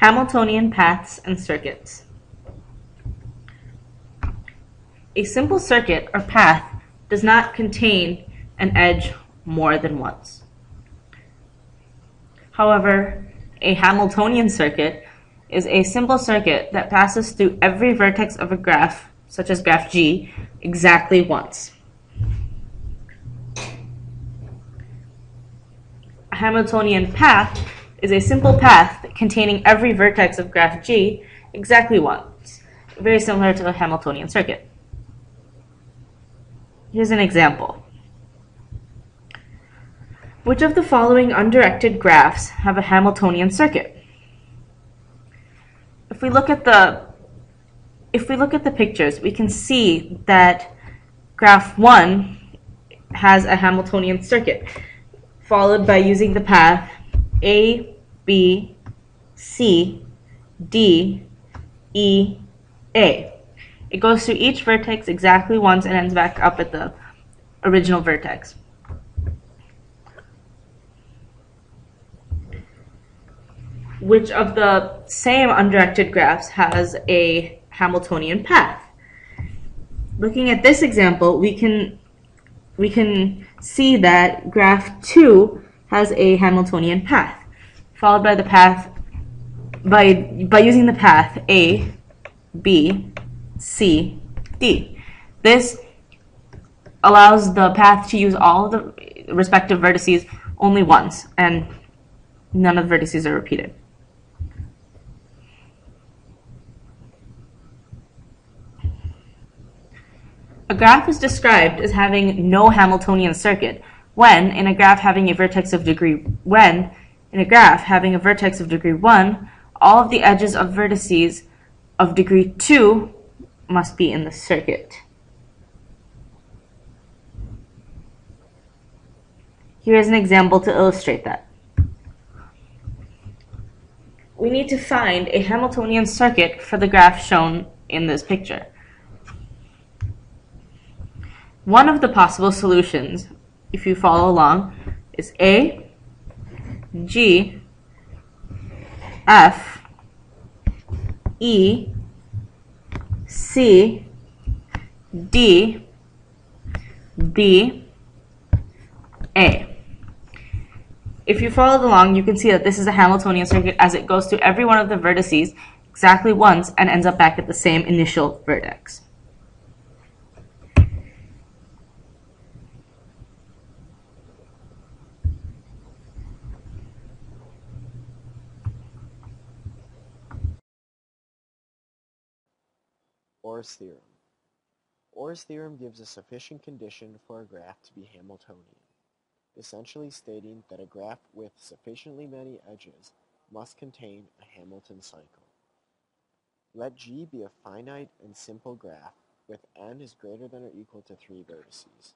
Hamiltonian paths and circuits. A simple circuit or path does not contain an edge more than once. However, a Hamiltonian circuit is a simple circuit that passes through every vertex of a graph, such as graph G, exactly once. A Hamiltonian path is a simple path containing every vertex of graph G exactly once, very similar to a Hamiltonian circuit. Here's an example. Which of the following undirected graphs have a Hamiltonian circuit? If we look at the if we look at the pictures, we can see that graph 1 has a Hamiltonian circuit, followed by using the path a, B, C, D, E, A. It goes through each vertex exactly once and ends back up at the original vertex. Which of the same undirected graphs has a Hamiltonian path? Looking at this example, we can we can see that graph 2 has a Hamiltonian path, followed by the path by by using the path A, B, C, D. This allows the path to use all the respective vertices only once, and none of the vertices are repeated. A graph is described as having no Hamiltonian circuit when in a graph having a vertex of degree when in a graph having a vertex of degree 1, all of the edges of vertices of degree 2 must be in the circuit. Here is an example to illustrate that. We need to find a Hamiltonian circuit for the graph shown in this picture. One of the possible solutions if you follow along, is A, G, F, E, C, D, B, A. If you followed along, you can see that this is a Hamiltonian circuit as it goes through every one of the vertices exactly once and ends up back at the same initial vertex. Ore's theorem. Ore's theorem gives a sufficient condition for a graph to be Hamiltonian, essentially stating that a graph with sufficiently many edges must contain a Hamilton cycle. Let G be a finite and simple graph with n is greater than or equal to 3 vertices.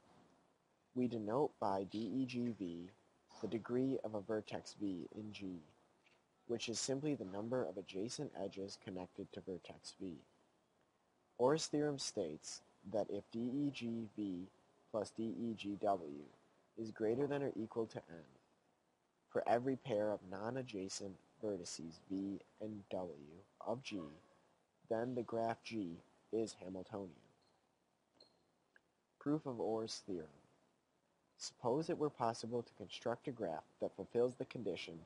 We denote by DEGV the degree of a vertex V in G, which is simply the number of adjacent edges connected to vertex V. Ore's theorem states that if DEGV plus DEGW is greater than or equal to n, for every pair of non-adjacent vertices v and w of G, then the graph G is Hamiltonian. Proof of Ore's theorem. Suppose it were possible to construct a graph that fulfills the condition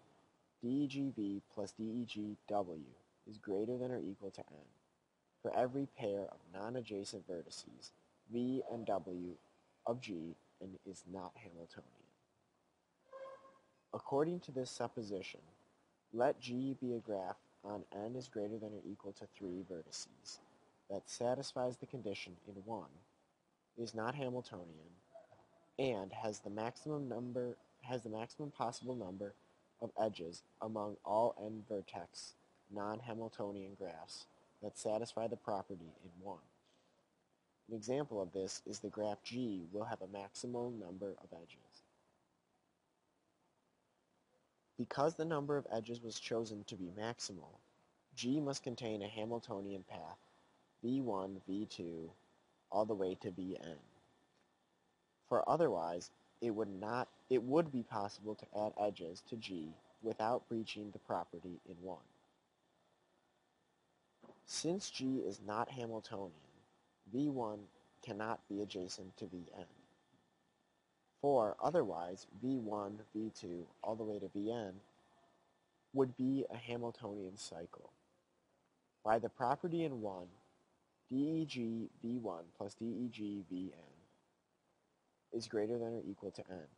DEGV plus DEGW is greater than or equal to n for every pair of non-adjacent vertices, v and w of G and is not Hamiltonian. According to this supposition, let G be a graph on n is greater than or equal to 3 vertices that satisfies the condition in 1, is not Hamiltonian, and has the maximum number has the maximum possible number of edges among all n vertex non-Hamiltonian graphs that satisfy the property in 1. An example of this is the graph G will have a maximum number of edges. Because the number of edges was chosen to be maximal, G must contain a Hamiltonian path, V1, V2, all the way to Vn. For otherwise, it would not it would be possible to add edges to G without breaching the property in 1. Since G is not Hamiltonian, V1 cannot be adjacent to Vn. For otherwise, V1, V2, all the way to Vn would be a Hamiltonian cycle. By the property in 1, DEG V1 plus DEG Vn is greater than or equal to n.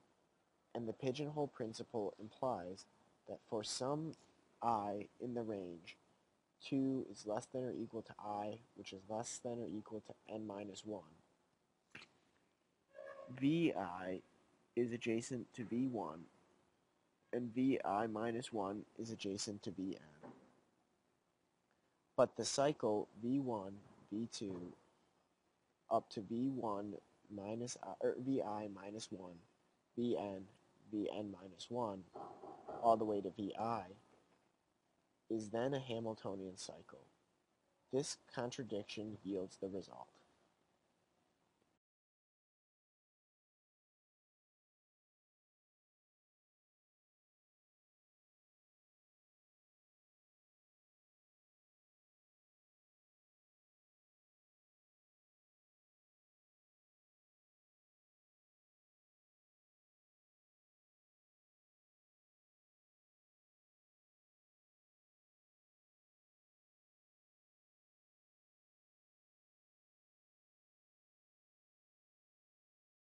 And the pigeonhole principle implies that for some i in the range, 2 is less than or equal to i, which is less than or equal to n minus 1. Vi is adjacent to V1, and Vi minus 1 is adjacent to Vn. But the cycle V1, V2, up to V1 minus or Vi minus 1, Vn, Vn minus 1, all the way to Vi, is then a Hamiltonian cycle. This contradiction yields the result.